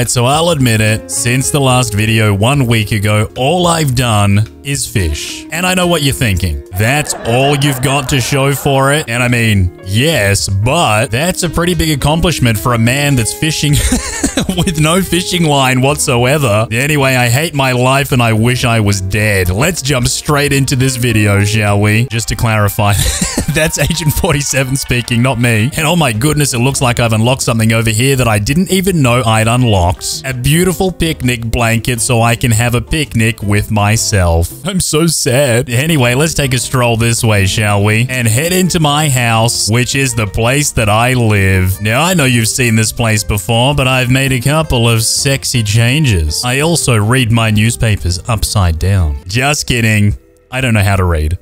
Alright, so I'll admit it, since the last video one week ago, all I've done is fish. And I know what you're thinking. That's all you've got to show for it? And I mean, yes, but that's a pretty big accomplishment for a man that's fishing with no fishing line whatsoever. Anyway, I hate my life and I wish I was dead. Let's jump straight into this video, shall we? Just to clarify, that's Agent 47 speaking, not me. And oh my goodness, it looks like I've unlocked something over here that I didn't even know I'd unlocked. A beautiful picnic blanket so I can have a picnic with myself. I'm so sad. Anyway, let's take a stroll this way, shall we? And head into my house, which is the place that I live. Now, I know you've seen this place before, but I've made a couple of sexy changes. I also read my newspapers upside down. Just kidding. I don't know how to read.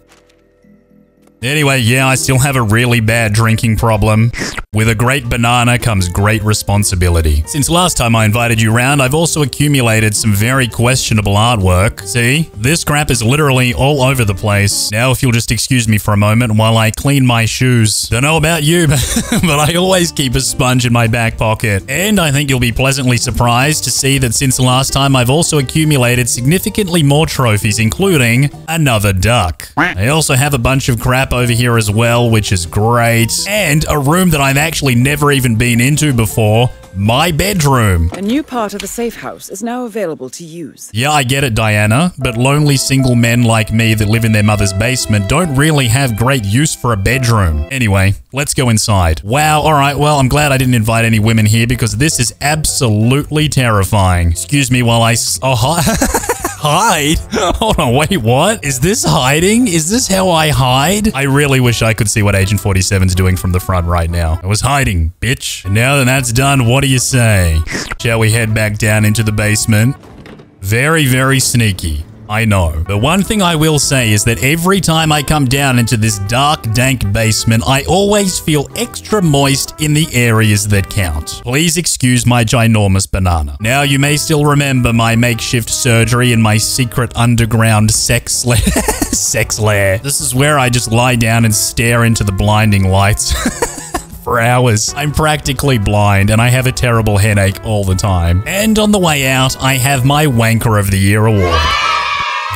Anyway, yeah, I still have a really bad drinking problem. With a great banana comes great responsibility. Since last time I invited you round, I've also accumulated some very questionable artwork. See? This crap is literally all over the place. Now, if you'll just excuse me for a moment while I clean my shoes. Don't know about you, but I always keep a sponge in my back pocket. And I think you'll be pleasantly surprised to see that since last time I've also accumulated significantly more trophies, including another duck. I also have a bunch of crap over here as well, which is great. And a room that I've actually never even been into before. My bedroom. A new part of the safe house is now available to use. Yeah, I get it, Diana, but lonely single men like me that live in their mother's basement don't really have great use for a bedroom. Anyway, let's go inside. Wow, alright, well, I'm glad I didn't invite any women here because this is absolutely terrifying. Excuse me while I. oh, hi. hide? Hold on, wait, what? Is this hiding? Is this how I hide? I really wish I could see what Agent 47's doing from the front right now. I was hiding, bitch. And now that that's done, what do you say? Shall we head back down into the basement? Very, very sneaky. I know. The one thing I will say is that every time I come down into this dark, dank basement, I always feel extra moist in the areas that count. Please excuse my ginormous banana. Now, you may still remember my makeshift surgery in my secret underground sex lair. sex lair. This is where I just lie down and stare into the blinding lights. for hours. I'm practically blind and I have a terrible headache all the time. And on the way out, I have my Wanker of the Year award.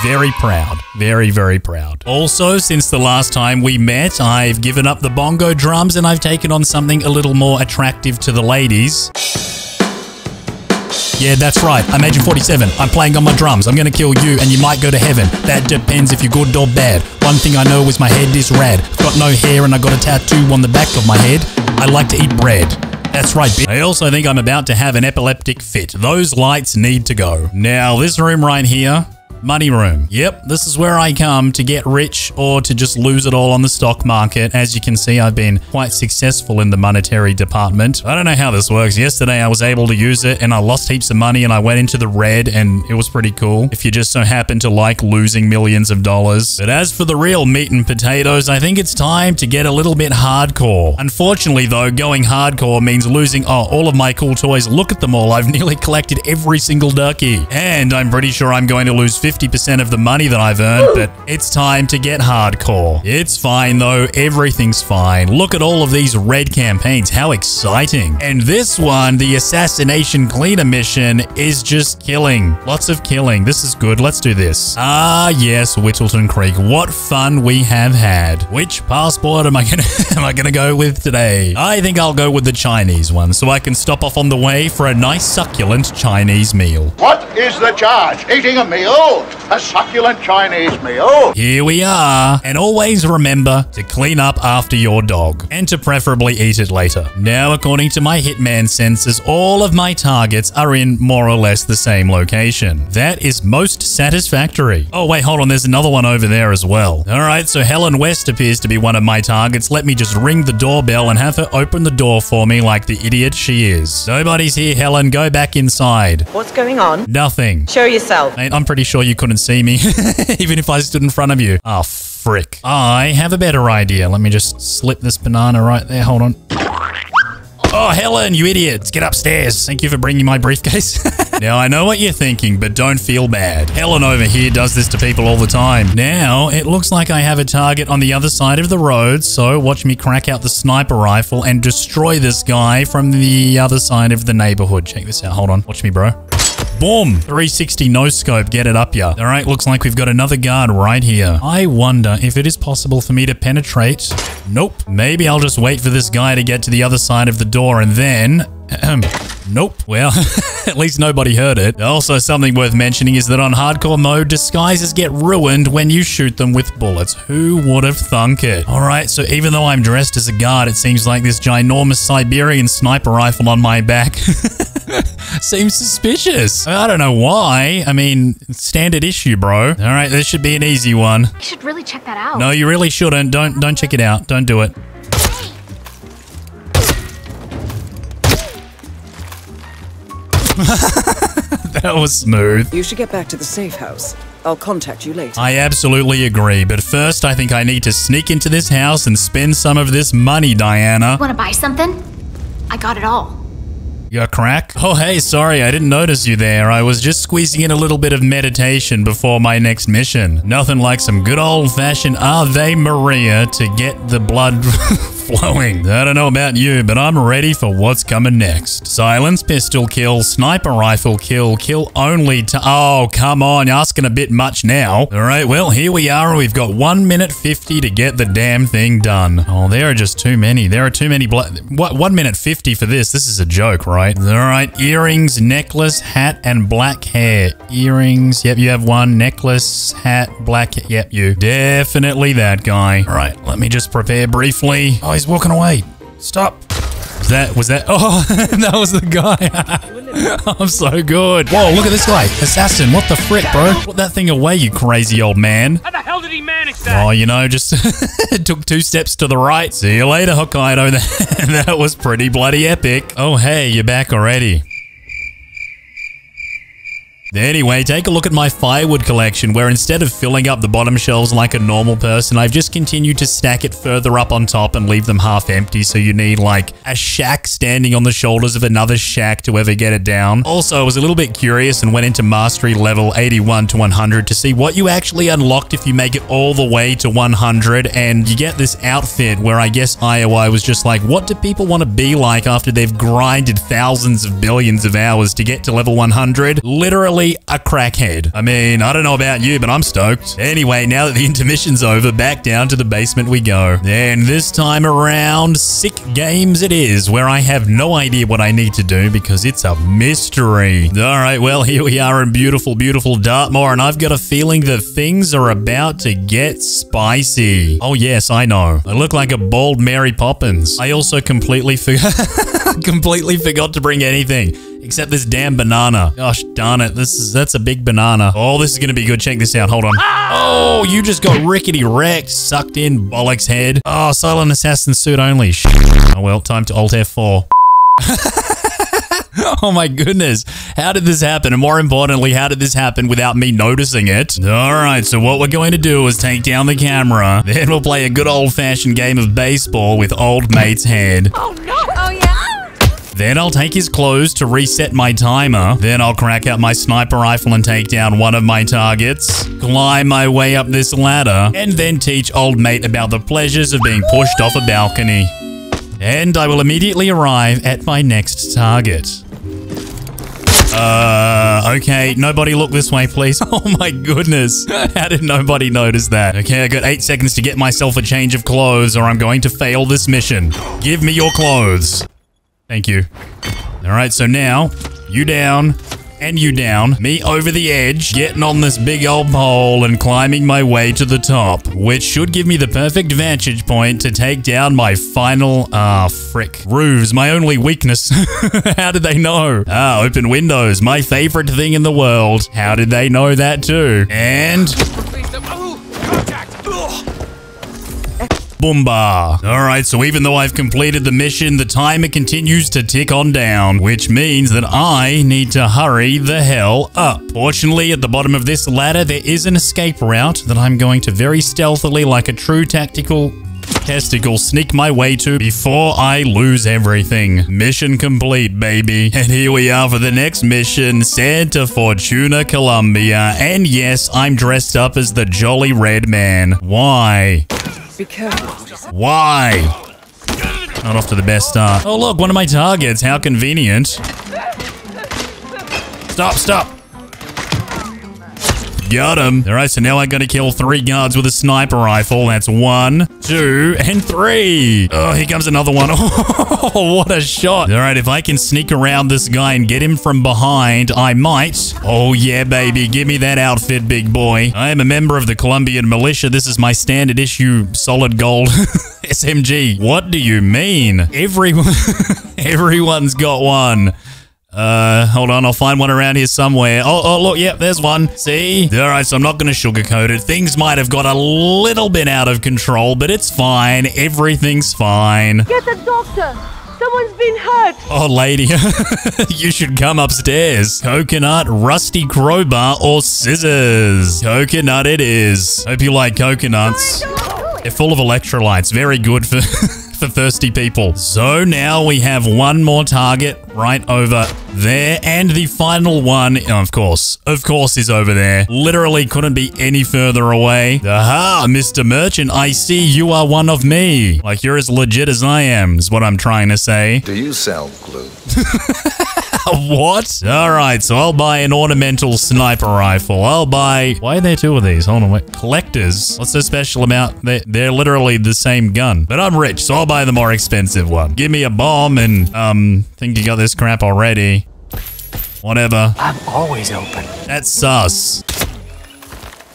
Very proud. Very, very proud. Also, since the last time we met, I've given up the bongo drums and I've taken on something a little more attractive to the ladies. Yeah, that's right. I'm Agent 47. I'm playing on my drums. I'm gonna kill you and you might go to heaven. That depends if you're good or bad. One thing I know is my head is rad. I've got no hair and I got a tattoo on the back of my head. I like to eat bread. That's right, bitch. I also think I'm about to have an epileptic fit. Those lights need to go. Now, this room right here, Money Room. Yep, this is where I come to get rich or to just lose it all on the stock market. As you can see, I've been quite successful in the monetary department. I don't know how this works. Yesterday, I was able to use it and I lost heaps of money and I went into the red and it was pretty cool. If you just so happen to like losing millions of dollars. But as for the real meat and potatoes, I think it's time to get a little bit hardcore. Unfortunately, though, going hardcore means losing oh, all of my cool toys. Look at them all. I've nearly collected every single ducky. And I'm pretty sure I'm going to lose 50 50% of the money that I've earned, but it's time to get hardcore. It's fine though, everything's fine. Look at all of these red campaigns, how exciting. And this one, the Assassination Cleaner mission, is just killing. Lots of killing. This is good, let's do this. Ah yes, Whittleton Creek, what fun we have had. Which passport am I gonna, am I gonna go with today? I think I'll go with the Chinese one, so I can stop off on the way for a nice succulent Chinese meal. What is the charge? Eating a meal? A succulent Chinese meal? Here we are. And always remember to clean up after your dog and to preferably eat it later. Now, according to my Hitman sensors, all of my targets are in more or less the same location. That is most satisfactory. Oh, wait, hold on. There's another one over there as well. All right, so Helen West appears to be one of my targets. Let me just ring the doorbell and have her open the door for me like the idiot she is. Nobody's here, Helen. Go back inside. What's going on? Nothing. Show yourself. Mate, I'm pretty sure you couldn't see me, even if I stood in front of you. Oh, frick. I have a better idea. Let me just slip this banana right there. Hold on. Oh, Helen, you idiots. Get upstairs. Thank you for bringing my briefcase. now, I know what you're thinking, but don't feel bad. Helen over here does this to people all the time. Now, it looks like I have a target on the other side of the road, so watch me crack out the sniper rifle and destroy this guy from the other side of the neighborhood. Check this out. Hold on. Watch me, bro. Boom! 360 no scope, get it up ya. Alright, looks like we've got another guard right here. I wonder if it is possible for me to penetrate. Nope. Maybe I'll just wait for this guy to get to the other side of the door and then... Nope. Well, at least nobody heard it. Also, something worth mentioning is that on hardcore mode, disguises get ruined when you shoot them with bullets. Who would have thunk it? Alright, so even though I'm dressed as a guard, it seems like this ginormous Siberian sniper rifle on my back seems suspicious. I don't know why. I mean, standard issue, bro. Alright, this should be an easy one. You should really check that out. No, you really shouldn't. Don't don't check it out. Don't do it. that was smooth. You should get back to the safe house. I'll contact you later. I absolutely agree, but first I think I need to sneak into this house and spend some of this money, Diana. Want to buy something? I got it all. You got crack? Oh, hey, sorry, I didn't notice you there. I was just squeezing in a little bit of meditation before my next mission. Nothing like some good old-fashioned Ave Maria to get the blood flowing. I don't know about you, but I'm ready for what's coming next. Silence, pistol kill, sniper rifle kill, kill only to- Oh, come on, you're asking a bit much now. Alright, well, here we are. We've got 1 minute 50 to get the damn thing done. Oh, there are just too many. There are too many blood- What? 1 minute 50 for this? This is a joke, right? Alright, earrings, necklace, hat, and black hair. Earrings, yep, you have one. Necklace, hat, black, yep, you. Definitely that guy. Alright, let me just prepare briefly. Oh, he's walking away. Stop. Was that, was that, oh, that was the guy. I'm so good. Whoa, look at this guy. Assassin, what the frick, bro? Put that thing away, you crazy old man. How the hell did he manage that? Oh, you know, just took two steps to the right. See you later, Hokkaido. that was pretty bloody epic. Oh, hey, you're back already. Anyway, take a look at my firewood collection where instead of filling up the bottom shelves like a normal person, I've just continued to stack it further up on top and leave them half empty so you need like a Shaq standing on the shoulders of another Shaq to ever get it down. Also, I was a little bit curious and went into mastery level 81 to 100 to see what you actually unlocked if you make it all the way to 100 and you get this outfit where I guess IOI was just like, what do people want to be like after they've grinded thousands of billions of hours to get to level 100? Literally a crackhead. I mean, I don't know about you, but I'm stoked. Anyway, now that the intermission's over, back down to the basement we go. And this time around, sick games it is, where I have no idea what I need to do because it's a mystery. Alright, well, here we are in beautiful, beautiful Dartmoor, and I've got a feeling that things are about to get spicy. Oh yes, I know. I look like a bald Mary Poppins. I also completely completely forgot to bring anything except this damn banana. Gosh darn it, this is that's a big banana. Oh, this is gonna be good. Check this out. Hold on. Oh, you just got rickety wrecked, sucked in, bollocks head. Oh, silent assassin suit only. Oh well, time to alt F4. oh my goodness. How did this happen? And more importantly, how did this happen without me noticing it? Alright, so what we're going to do is take down the camera. Then we'll play a good old-fashioned game of baseball with old mate's head. Oh no! Oh yeah! Then I'll take his clothes to reset my timer. Then I'll crack out my sniper rifle and take down one of my targets. Climb my way up this ladder. And then teach old mate about the pleasures of being pushed off a balcony. And I will immediately arrive at my next target. Uh, okay, nobody look this way, please. Oh my goodness. How did nobody notice that? Okay, I got eight seconds to get myself a change of clothes or I'm going to fail this mission. Give me your clothes. Thank you. All right, so now you down and you down, me over the edge, getting on this big old pole and climbing my way to the top, which should give me the perfect vantage point to take down my final, ah, frick, roofs, my only weakness. How did they know? Ah, open windows, my favorite thing in the world. How did they know that too? And Boomba. Alright, so even though I've completed the mission, the timer continues to tick on down, which means that I need to hurry the hell up. Fortunately, at the bottom of this ladder, there is an escape route that I'm going to very stealthily, like a true tactical testicle sneak my way to before I lose everything. Mission complete, baby. And here we are for the next mission, Santa Fortuna, Colombia. And yes, I'm dressed up as the Jolly Red Man. Why? Be careful. Why? Not off to the best start. Oh, look, one of my targets. How convenient. Stop, stop. Got him. All right, so now I gotta kill three guards with a sniper rifle. That's one, two, and three. Oh, here comes another one. Oh, what a shot. All right, if I can sneak around this guy and get him from behind, I might. Oh, yeah, baby. Give me that outfit, big boy. I am a member of the Colombian militia. This is my standard issue solid gold SMG. What do you mean? Everyone, everyone's got one. Uh, hold on, I'll find one around here somewhere. Oh, oh, look, yep, there's one. See? Alright, so I'm not gonna sugarcoat it. Things might have got a little bit out of control, but it's fine. Everything's fine. Get the doctor! Someone's been hurt! Oh, lady, you should come upstairs. Coconut, rusty crowbar, or scissors. Coconut it is. Hope you like coconuts. They're full of electrolytes. Very good for... for thirsty people. So now we have one more target right over there. And the final one, of course, of course is over there. Literally couldn't be any further away. Aha, Mr. Merchant, I see you are one of me. Like you're as legit as I am, is what I'm trying to say. Do you sell glue? what? Alright, so I'll buy an ornamental sniper rifle. I'll buy... Why are there two of these? Hold on, wait. Collectors? What's so special about... They're, they're literally the same gun. But I'm rich, so I'll buy the more expensive one. Give me a bomb and, um, think you got this crap already. Whatever. I'm always open. That's sus.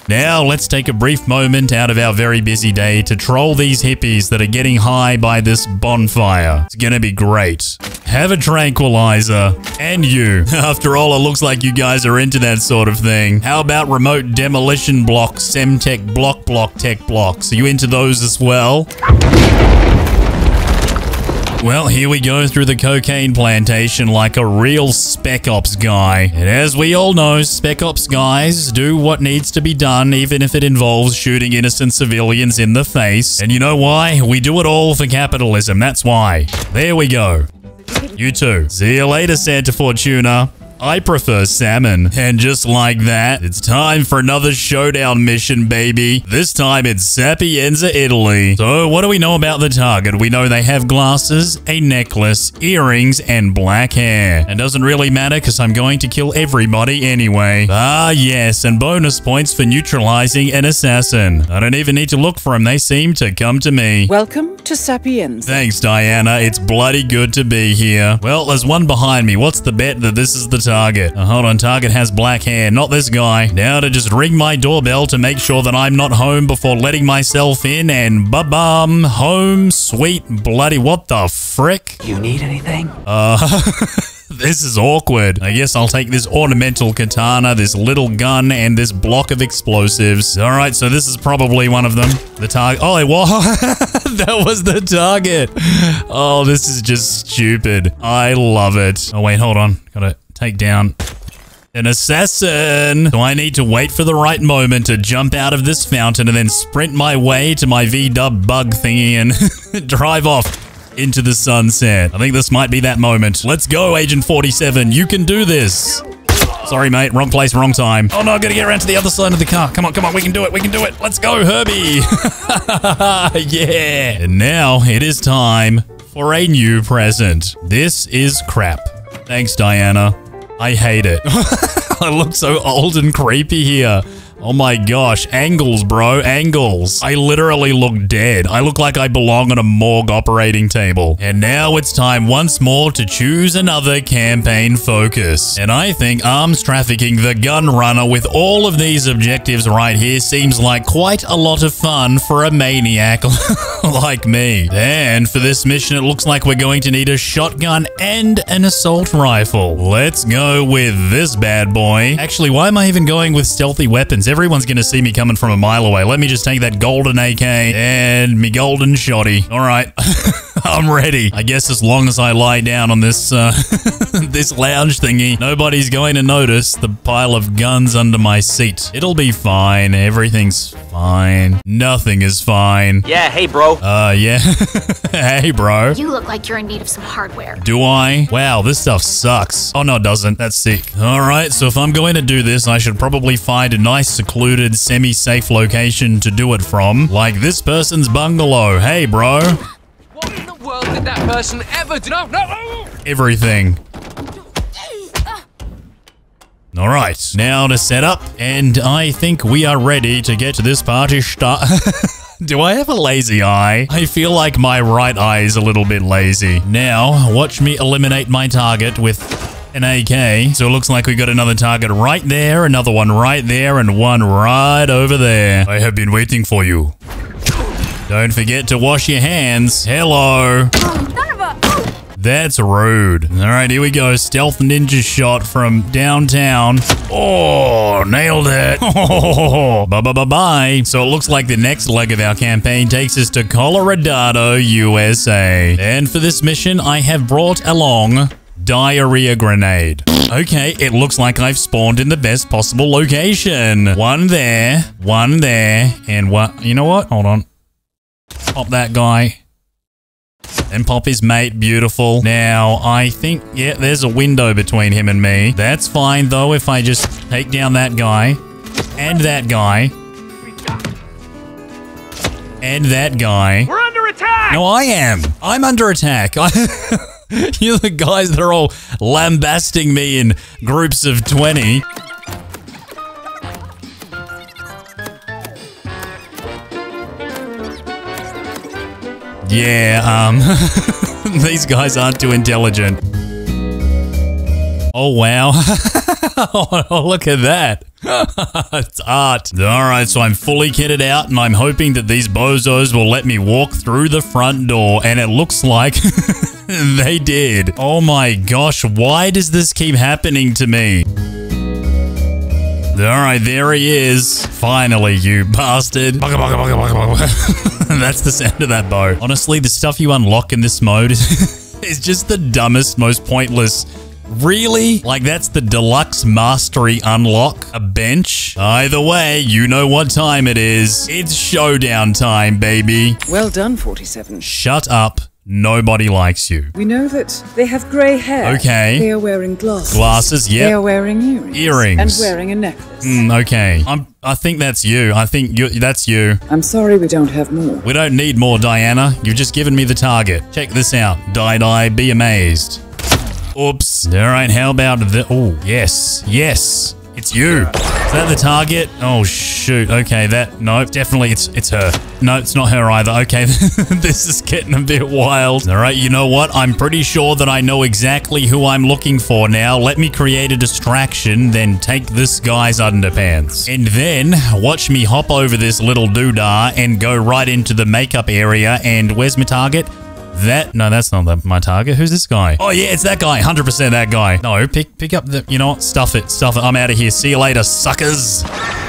Now, let's take a brief moment out of our very busy day to troll these hippies that are getting high by this bonfire. It's gonna be great. Have a tranquilizer. And you. After all, it looks like you guys are into that sort of thing. How about remote demolition blocks, Semtex block block tech blocks? Are you into those as well? Well, here we go through the cocaine plantation like a real Spec Ops guy. And as we all know, Spec Ops guys do what needs to be done, even if it involves shooting innocent civilians in the face. And you know why? We do it all for capitalism, that's why. There we go. You too. See you later, Santa Fortuna. I prefer salmon. And just like that, it's time for another showdown mission, baby. This time it's Sapienza, Italy. So what do we know about the target? We know they have glasses, a necklace, earrings, and black hair. It doesn't really matter because I'm going to kill everybody anyway. Ah, yes, and bonus points for neutralizing an assassin. I don't even need to look for them. They seem to come to me. Welcome to Sapienza. Thanks, Diana. It's bloody good to be here. Well, there's one behind me. What's the bet that this is the target? Uh, hold on, target has black hair, not this guy. Now to just ring my doorbell to make sure that I'm not home before letting myself in and ba-bum, home, sweet, bloody, what the frick? You need anything? Uh... This is awkward. I guess I'll take this ornamental katana, this little gun, and this block of explosives. All right, so this is probably one of them. The target. Oh, it was. that was the target. Oh, this is just stupid. I love it. Oh, wait, hold on. Gotta take down an assassin. So I need to wait for the right moment to jump out of this fountain and then sprint my way to my V-dub bug thingy and drive off into the sunset. I think this might be that moment. Let's go, Agent 47. You can do this. Sorry, mate. Wrong place, wrong time. Oh, no, I've gotta get around to the other side of the car. Come on, come on. We can do it. We can do it. Let's go, Herbie. yeah. And now it is time for a new present. This is crap. Thanks, Diana. I hate it. I look so old and creepy here. Oh my gosh, angles, bro, angles. I literally look dead. I look like I belong on a morgue operating table. And now it's time once more to choose another campaign focus. And I think arms trafficking the gun runner with all of these objectives right here seems like quite a lot of fun for a maniac like me. And for this mission, it looks like we're going to need a shotgun and an assault rifle. Let's go with this bad boy. Actually, why am I even going with stealthy weapons? Everyone's gonna see me coming from a mile away. Let me just take that golden AK and me golden shotty. All right. I'm ready. I guess as long as I lie down on this uh, this lounge thingy, nobody's going to notice the pile of guns under my seat. It'll be fine. Everything's fine. Nothing is fine. Yeah, hey, bro. Uh, yeah. hey, bro. You look like you're in need of some hardware. Do I? Wow, this stuff sucks. Oh, no, it doesn't. That's sick. All right, so if I'm going to do this, I should probably find a nice, secluded, semi-safe location to do it from. Like this person's bungalow. Hey, bro. What in the world did that person ever do? No, no! Everything. All right, now to set up, and I think we are ready to get this party start. Do I have a lazy eye? I feel like my right eye is a little bit lazy. Now, watch me eliminate my target with an AK. So it looks like we got another target right there, another one right there, and one right over there. I have been waiting for you. Don't forget to wash your hands. Hello. Oh, That's rude. All right, here we go. Stealth ninja shot from downtown. Oh, nailed it. Oh, bye bye bye bye. So it looks like the next leg of our campaign takes us to Colorado, USA. And for this mission, I have brought along diarrhea grenade. Okay, it looks like I've spawned in the best possible location. One there, one there, and what? You know what? Hold on. Pop that guy. And pop his mate, beautiful. Now, I think, yeah, there's a window between him and me. That's fine, though, if I just take down that guy. And that guy. And that guy. We're under attack! No, I am. I'm under attack. You're the guys that are all lambasting me in groups of 20. Yeah, um, these guys aren't too intelligent. Oh, wow. oh, look at that. it's art. All right, so I'm fully kitted out, and I'm hoping that these bozos will let me walk through the front door, and it looks like they did. Oh my gosh, why does this keep happening to me? All right, there he is. Finally, you bastard. That's the sound of that bow. Honestly, the stuff you unlock in this mode is, is just the dumbest, most pointless. Really? Like, that's the deluxe mastery unlock? A bench? Either way, you know what time it is. It's showdown time, baby. Well done, 47. Shut up. Nobody likes you. We know that they have grey hair. Okay. They are wearing glasses. Glasses, They are wearing earrings. Earrings. And wearing a necklace. Mm, okay. I'm, I think that's you. I think you, that's you. I'm sorry we don't have more. We don't need more, Diana. You've just given me the target. Check this out. Die, die, be amazed. Oops. All right, how about the... Oh, yes. Yes. It's you. Is that the target? Oh, shoot. Okay, that... No, definitely it's it's her. No, it's not her either. Okay, this is getting a bit wild. All right, you know what? I'm pretty sure that I know exactly who I'm looking for now. Let me create a distraction, then take this guy's underpants. And then watch me hop over this little doodah and go right into the makeup area. And where's my target? That no, that's not the, my target. Who's this guy? Oh yeah, it's that guy. Hundred percent that guy. No, pick pick up the. You know what? Stuff it. Stuff it. I'm out of here. See you later, suckers. Is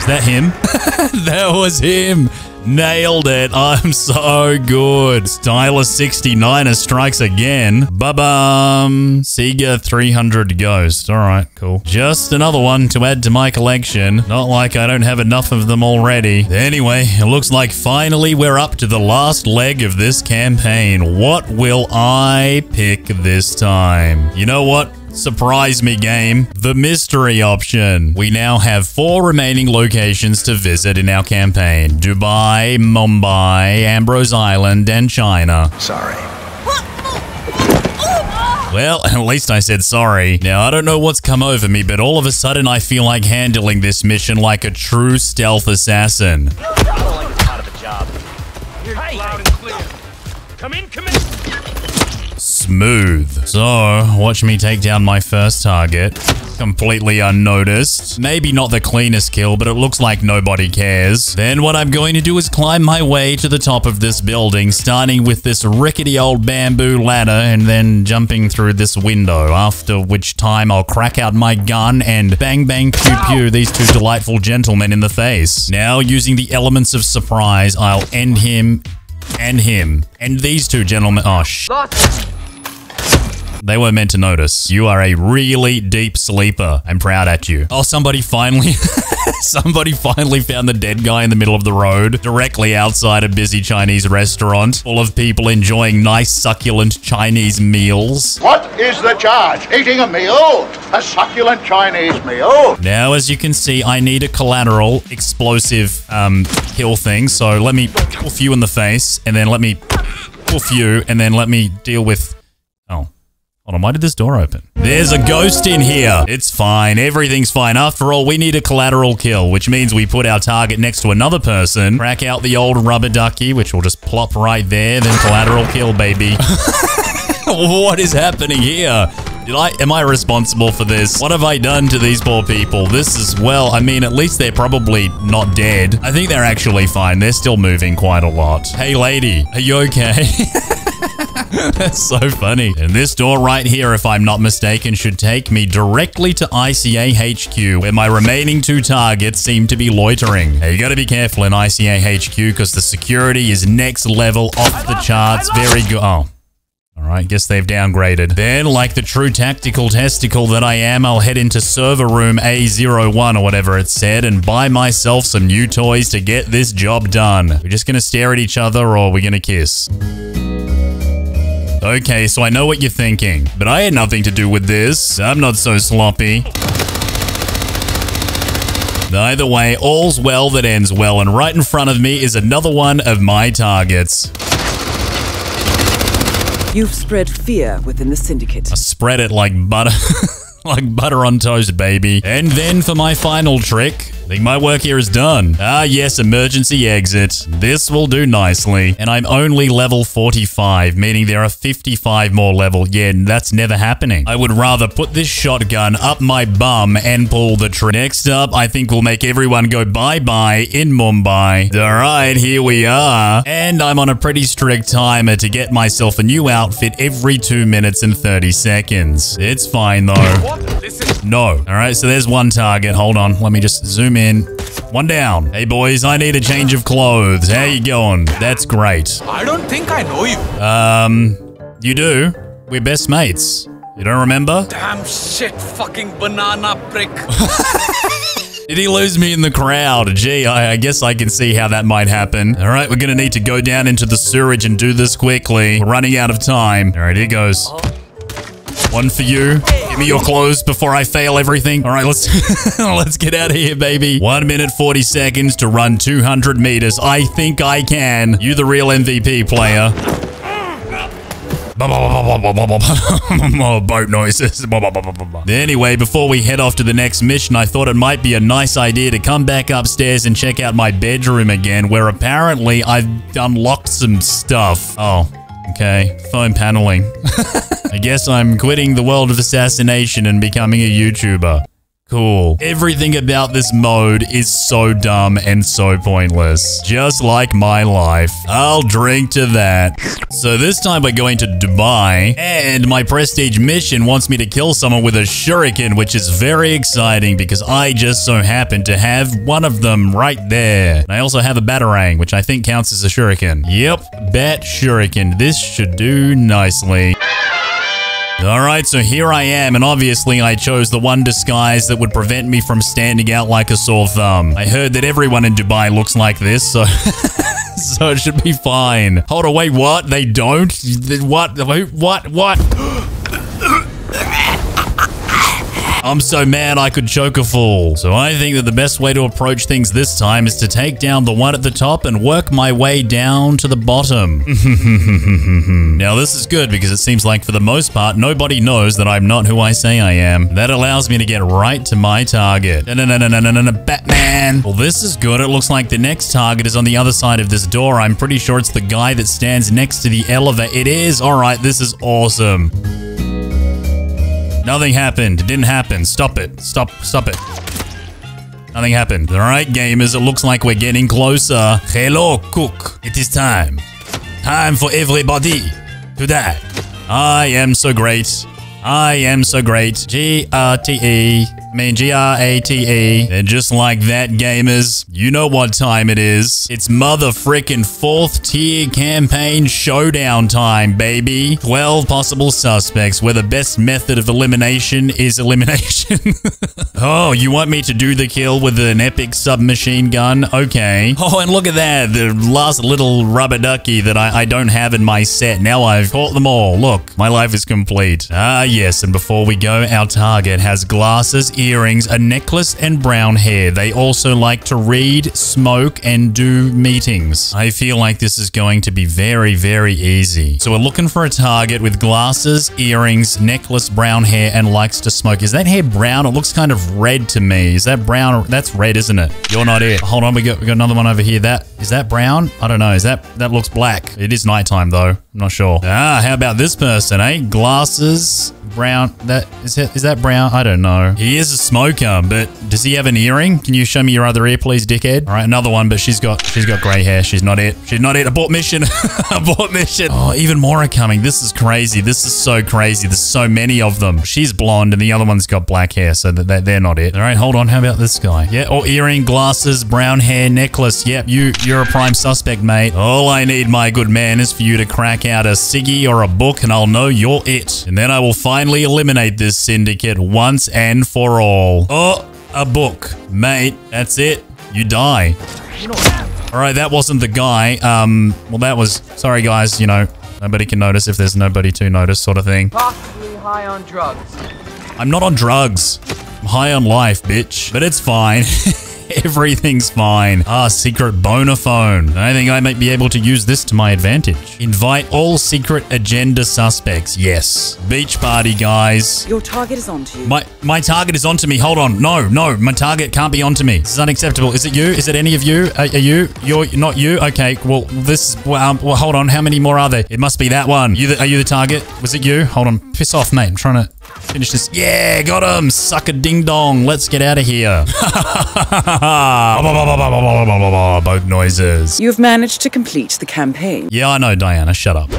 that him? that was him. Nailed it. I'm so good. Stylus 69er strikes again. Ba-bum. Sieger 300 Ghost. All right, cool. Just another one to add to my collection. Not like I don't have enough of them already. Anyway, it looks like finally we're up to the last leg of this campaign. What will I pick this time? You know what? Surprise me game. The mystery option. We now have four remaining locations to visit in our campaign. Dubai, Mumbai, Ambrose Island, and China. Sorry. Well, at least I said sorry. Now, I don't know what's come over me, but all of a sudden I feel like handling this mission like a true stealth assassin. Out of a job. Hey, loud and clear. Come in, come in. Smooth. So, watch me take down my first target. Completely unnoticed. Maybe not the cleanest kill, but it looks like nobody cares. Then what I'm going to do is climb my way to the top of this building, starting with this rickety old bamboo ladder and then jumping through this window, after which time I'll crack out my gun and bang bang pew pew these two delightful gentlemen in the face. Now, using the elements of surprise, I'll end him and him. And these two gentlemen. Oh, sh. They were meant to notice. You are a really deep sleeper. I'm proud at you. Oh, somebody finally, somebody finally found the dead guy in the middle of the road, directly outside a busy Chinese restaurant, full of people enjoying nice, succulent Chinese meals. What is the charge? Eating a meal? A succulent Chinese meal? Now, as you can see, I need a collateral explosive um, kill thing. So let me poof you in the face, and then let me poof you, and then let me deal with. Hold on, why did this door open? There's a ghost in here. It's fine. Everything's fine. After all, we need a collateral kill, which means we put our target next to another person, crack out the old rubber ducky, which will just plop right there, then collateral kill, baby. what is happening here? Did I am I responsible for this? What have I done to these poor people? This is well, I mean, at least they're probably not dead. I think they're actually fine. They're still moving quite a lot. Hey lady, are you okay? That's so funny. And this door right here, if I'm not mistaken, should take me directly to ICA HQ, where my remaining two targets seem to be loitering. Now, you gotta be careful in ICA HQ because the security is next level off the charts. Very good. Oh. Alright, guess they've downgraded. Then, like the true tactical testicle that I am, I'll head into server room A01 or whatever it said and buy myself some new toys to get this job done. We're just gonna stare at each other or we're gonna kiss. Okay, so I know what you're thinking, but I had nothing to do with this. I'm not so sloppy. Either way, all's well that ends well, and right in front of me is another one of my targets. You've spread fear within the syndicate. I spread it like butter. like butter on toast, baby. And then for my final trick, I think my work here is done. Ah, yes, emergency exit. This will do nicely. And I'm only level 45, meaning there are 55 more level. Yeah, that's never happening. I would rather put this shotgun up my bum and pull the trigger. Next up, I think we'll make everyone go bye-bye in Mumbai. All right, here we are. And I'm on a pretty strict timer to get myself a new outfit every 2 minutes and 30 seconds. It's fine, though. No. All right, so there's one target. Hold on. Let me just zoom in. One down. Hey, boys, I need a change of clothes. How you going? That's great. I don't think I know you. Um, you do. We're best mates. You don't remember? Damn shit, fucking banana prick. Did he lose me in the crowd? Gee, I, I guess I can see how that might happen. All right, we're gonna need to go down into the sewage and do this quickly. We're running out of time. All right, here goes. One for you. Give me your clothes before I fail everything. All right, let's let's get out of here, baby. One minute forty seconds to run two hundred meters. I think I can. You, the real MVP player. Oh, boat noises. Anyway, before we head off to the next mission, I thought it might be a nice idea to come back upstairs and check out my bedroom again, where apparently I've unlocked some stuff. Oh, okay. Phone paneling. I guess I'm quitting the world of assassination and becoming a YouTuber. Cool. Everything about this mode is so dumb and so pointless. Just like my life. I'll drink to that. So this time we're going to Dubai, and my prestige mission wants me to kill someone with a shuriken, which is very exciting because I just so happen to have one of them right there. I also have a batarang, which I think counts as a shuriken. Yep, bat shuriken. This should do nicely. Alright, so here I am, and obviously I chose the one disguise that would prevent me from standing out like a sore thumb. I heard that everyone in Dubai looks like this, so... so it should be fine. Hold on, wait, what? They don't? What? What? What? I'm so mad I could choke a fool. So I think that the best way to approach things this time is to take down the one at the top and work my way down to the bottom. now this is good because it seems like for the most part, nobody knows that I'm not who I say I am. That allows me to get right to my target. No, no, no, no, no, no, no, Batman. Well, this is good. It looks like the next target is on the other side of this door. I'm pretty sure it's the guy that stands next to the elevator. It is. All right, this is awesome. Nothing happened. It didn't happen. Stop it. Stop. Stop it. Nothing happened. All right, gamers. It looks like we're getting closer. Hello, Cook. It is time. Time for everybody to die. I am so great. I am so great. G-R-T-E. Mean, G R A T E. And just like that, gamers, you know what time it is. It's mother fourth tier campaign showdown time, baby. 12 possible suspects where the best method of elimination is elimination. oh, you want me to do the kill with an epic submachine gun? Okay. Oh, and look at that. The last little rubber ducky that I, I don't have in my set. Now I've caught them all. Look, my life is complete. Ah, yes. And before we go, our target has glasses, earrings, a necklace, and brown hair. They also like to read, smoke, and do meetings. I feel like this is going to be very, very easy. So we're looking for a target with glasses, earrings, necklace, brown hair, and likes to smoke. Is that hair brown? It looks kind of red to me. Is that brown? That's red, isn't it? You're not it. Hold on, we got, we got another one over here. That is that brown? I don't know. Is that that looks black? It is nighttime though. I'm not sure. Ah, how about this person, eh? Glasses, brown. That is that, is that brown? I don't know. He is a smoker, but does he have an earring? Can you show me your other ear, please, dickhead? All right, another one, but she's got she's got grey hair. She's not it. She's not it. Abort mission. Abort mission. Oh, even more are coming. This is crazy. This is so crazy. There's so many of them. She's blonde, and the other one's got black hair, so that they, they're not it. All right, hold on. How about this guy? Yeah, or earring, glasses, brown hair, necklace. Yep, you you're a prime suspect, mate. All I need, my good man, is for you to crack out a ciggy or a book, and I'll know you're it. And then I will finally eliminate this syndicate once and for all. Oh, a book. Mate, that's it. You die. All right, that wasn't the guy. Um, well, that was... Sorry, guys, you know, nobody can notice if there's nobody to notice sort of thing. Possibly high on drugs. I'm not on drugs. I'm high on life, bitch. But it's fine. Everything's fine. Ah, secret boner phone. I think I might be able to use this to my advantage. Invite all secret agenda suspects. Yes. Beach party, guys. Your target is onto you. My my target is onto me. Hold on. No, no. My target can't be onto me. This is unacceptable. Is it you? Is it any of you? Are, are you? You're not you? Okay. Well, this. Well, um, well, hold on. How many more are there? It must be that one. You? The, are you the target? Was it you? Hold on. Piss off, mate. I'm trying to finish this. Yeah, got him. Suck a ding dong. Let's get out of here. Both noises. You've managed to complete the campaign. Yeah, I know, Diana. Shut up.